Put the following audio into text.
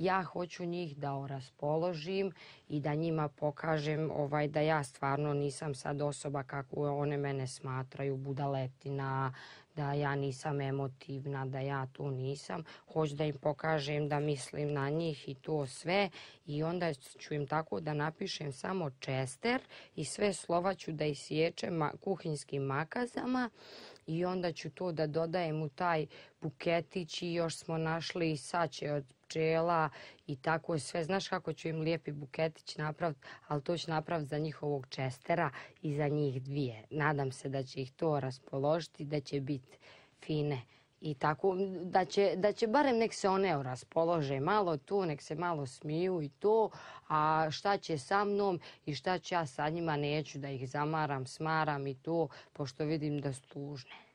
ja hoću njih da raspoložim i da njima pokažem ovaj da ja stvarno nisam sad osoba kako one mene smatraju, budaletina, da ja nisam emotivna, da ja tu nisam. Hoću da im pokažem da mislim na njih i to sve i onda ću im tako da napišem samo čester i sve slova ću da isječem kuhinskim makazama i onda ću to da dodajem u taj buketić i još smo našli saće od pčela i tako sve. Znaš kako ću im lijepi buketić napraviti, ali to ću napraviti za njihovog čestera i za njih dvije. Nadam se da će ih to raspoložiti, da će biti fine i tako da će, da će barem nek se one raspolože malo tu, nek se malo smiju i to, a šta će sa mnom i šta će ja sa njima neću da ih zamaram, smaram i to, pošto vidim da su tužne.